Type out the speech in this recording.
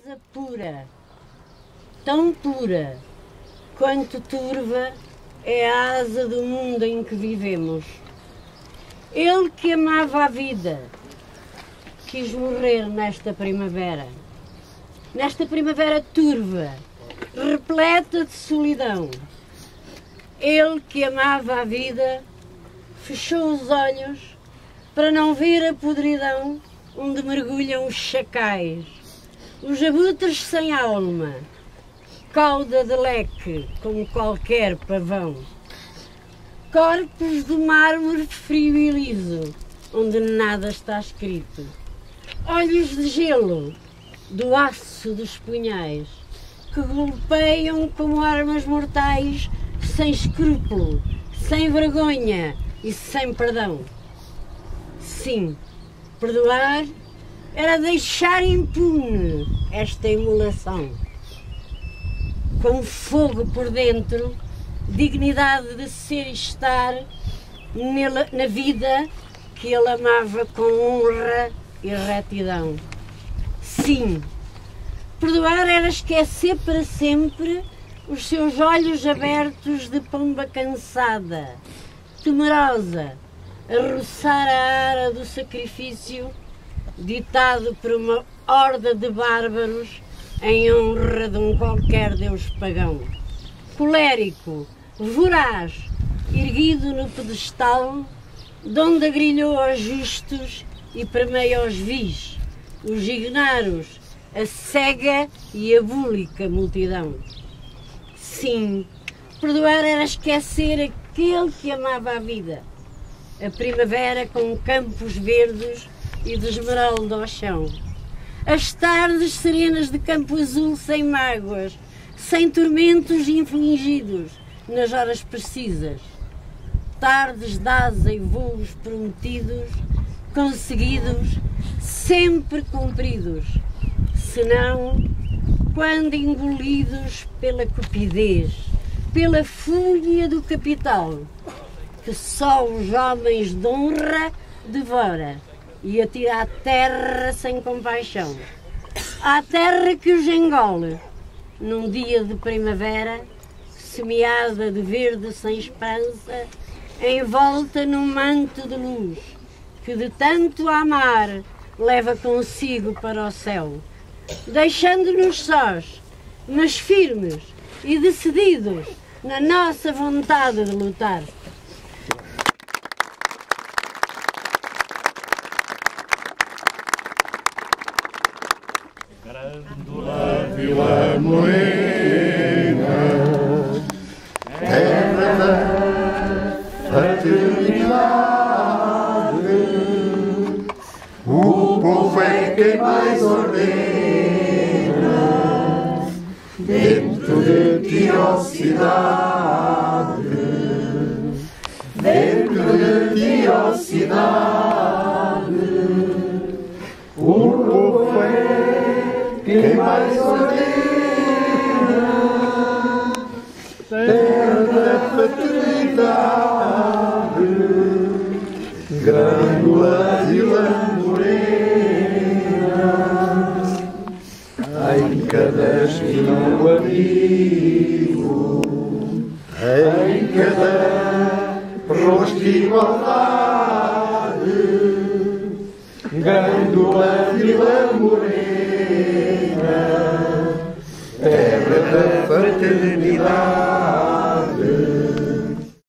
Asa pura, tão pura quanto turva é a asa do mundo em que vivemos. Ele que amava a vida, quis morrer nesta primavera. Nesta primavera turva, repleta de solidão. Ele que amava a vida, fechou os olhos para não ver a podridão onde mergulham os chacais, os abutres sem alma, cauda de leque como qualquer pavão, corpos de mármore frio e liso, onde nada está escrito, olhos de gelo do aço dos punhais, que golpeiam como armas mortais, sem escrúpulo, sem vergonha e sem perdão. Sim, perdoar era deixar impune esta emulação. Com fogo por dentro, dignidade de ser e estar nele, na vida que ele amava com honra e retidão. Sim, perdoar era esquecer para sempre os seus olhos abertos de pomba cansada, temerosa, a roçar a ara do sacrifício ditado por uma horda de bárbaros em honra de um qualquer deus pagão. Colérico, voraz, erguido no pedestal, donde agrilhou aos justos e premeia aos vis, os ignaros, a cega e a búlica multidão. Sim, perdoar era esquecer aquele que amava a vida, a primavera com campos verdes e de esmeralda ao chão. As tardes serenas de campo azul sem mágoas, sem tormentos infligidos nas horas precisas. Tardes de asa e voos prometidos, conseguidos, sempre cumpridos, senão quando engolidos pela cupidez, pela fúria do capital, que só os homens de honra devora e atira à terra sem compaixão. À terra que os engole, num dia de primavera, semeada de verde sem esperança, envolta num manto de luz, que de tanto amar leva consigo para o céu, deixando-nos sós, mas firmes e decididos na nossa vontade de lutar. Vila Morena, terra da fraternidade. O povo é quem mais ordena, dentro de ti, cidade. Dentro de ti, cidade. Quem mais ordena, terra da fraternidade, grândola Vila Morena, em cada um amigo, em cada rosto igualdade, grândola Vila Morena